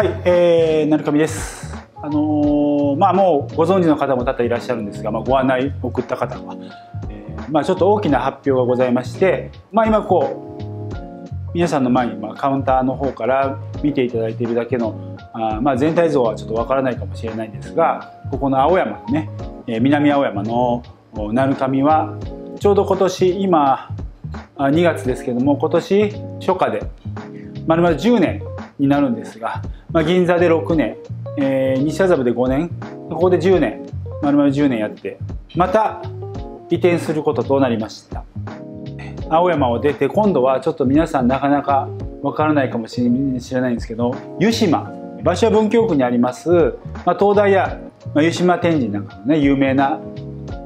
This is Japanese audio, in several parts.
はい、えー、なるかみです。あのー、まあもうご存知の方も多々いらっしゃるんですが、まあ、ご案内送った方は、えー、まあちょっと大きな発表がございまして、まあ今こう皆さんの前にまあカウンターの方から見ていただいているだけのあまあ全体像はちょっとわからないかもしれないんですが、ここの青山ね、えー、南青山の鳴神はちょうど今年今2月ですけども今年初夏でまるまる10年になるんですが、まあ、銀座で6年、えー、西麻布で5年ここで10年まるまる10年やってまた移転することとなりました。青山を出て今度はちょっと皆さんなかなかわからないかもしれないんですけど湯島場所は文京区にあります、まあ、東大や、まあ、湯島天神なんかのね有名な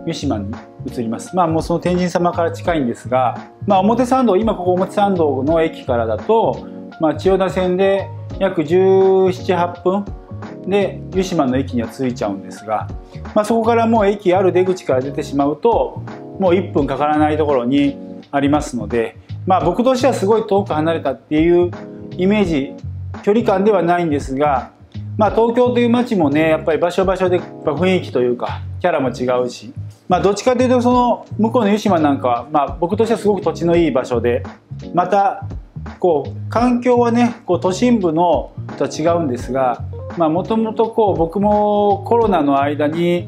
湯島に移ります。まあもうその天神様から近いんですが、まあ、表参道今ここ表参道の駅からだとまあ、千代田線で約1718分で湯島の駅には着いちゃうんですが、まあ、そこからもう駅ある出口から出てしまうともう1分かからないところにありますので、まあ、僕としてはすごい遠く離れたっていうイメージ距離感ではないんですが、まあ、東京という街もねやっぱり場所場所で雰囲気というかキャラも違うし、まあ、どっちかというとその向こうの湯島なんかは、まあ、僕としてはすごく土地のいい場所でまたこう環境はねこう都心部のとは違うんですがもともと僕もコロナの間に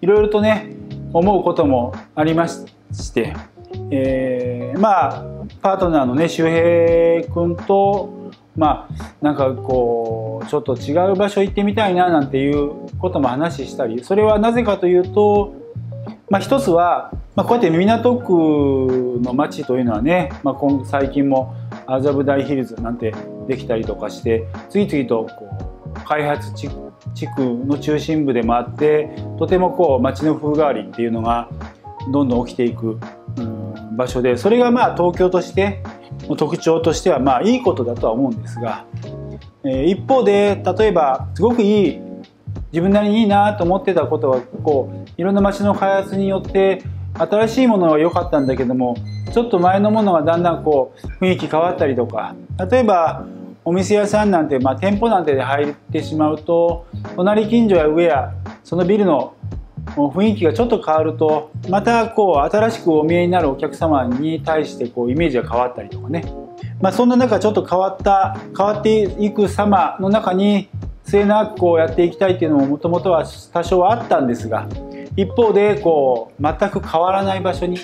いろいろとね思うこともありまして、えー、まあパートナーのね周平君とまあなんかこうちょっと違う場所行ってみたいななんていうことも話したりそれはなぜかというと、まあ、一つは、まあ、こうやって港区の街というのはね、まあ、今最近も麻布台ヒルズなんてできたりとかして次々とこう開発地区の中心部でもあってとてもこう街の風変わりっていうのがどんどん起きていく、うん、場所でそれがまあ東京としての特徴としてはまあいいことだとは思うんですが、えー、一方で例えばすごくいい自分なりにいいなと思ってたことはこういろんな街の開発によって新しいものは良かったんだけどもちょっと前のものがだんだんこう雰囲気変わったりとか。例えばお店屋さんなんて、まあ、店舗なんてで入ってしまうと隣近所や上やそのビルの雰囲気がちょっと変わるとまたこう新しくお見えになるお客様に対してこうイメージが変わったりとかね、まあ、そんな中ちょっと変わった変わっていく様の中に末永くこうやっていきたいっていうのももともとは多少はあったんですが一方でこう全く変わらない場所に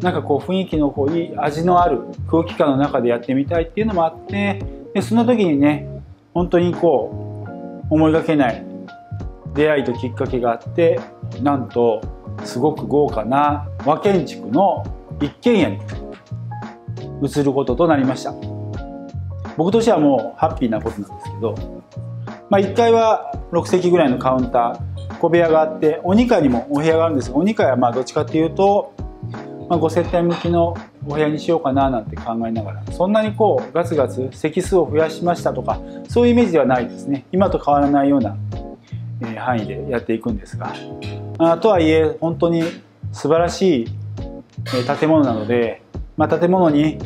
なんかこう雰囲気のこういい味のある空気感の中でやってみたいっていうのもあってでその時にね本当にこう思いがけない出会いときっかけがあってなんとすごく豪華な和建築の一軒家に移ることとなりました。僕としてはもうハッピーなことなんですけど、まあ、1階は6席ぐらいのカウンター。小部屋があってお2階にもお部屋があるんですがお2階はまあどっちかっていうと、まあ、5接待向きのお部屋にしようかななんて考えながらそんなにこうガツガツ席数を増やしましたとかそういうイメージではないですね。今と変わらないような、えー、範囲でやっていくんですが。あとはいえ本当に素晴らしい、え建物なので、まあ、建物に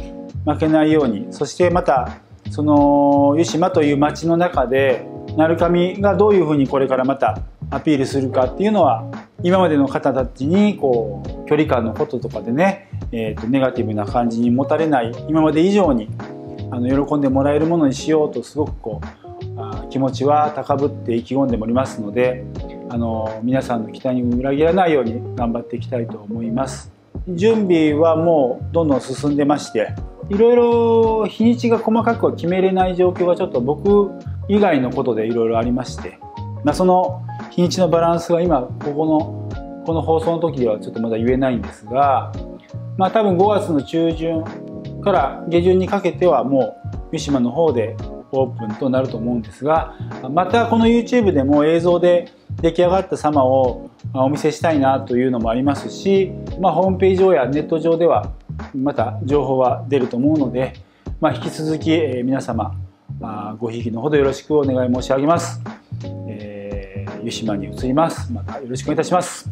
負けないようにそしてまたその湯島という町の中で鳴神がどういうふうにこれからまたアピールするかっていうのは今までの方たちにこう距離感のこととかでね、えー、とネガティブな感じに持たれない今まで以上にあの喜んでもらえるものにしようとすごくこうあ気持ちは高ぶって意気込んでおりますのであの皆さんの期待に裏切らないように頑張っていきたいと思います。準備はもうどんどん進んでましていろいろ日にちが細かくは決めれない状況がちょっと僕以外のことでいろいろありまして、まあ、その日にちのバランスは今ここのこの放送の時ではちょっとまだ言えないんですが、まあ、多分5月の中旬から下旬にかけてはもう三島の方でオープンとなると思うんですがまたこの YouTube でも映像で出来上がった様をお見せしたいなというのもありますし、まあ、ホームページ上やネット上ではまた情報は出ると思うので、まあ、引き続き皆様まあごひいきのほどよろしくお願い申し上げます。湯島に移りますまたよろしくお願いいたします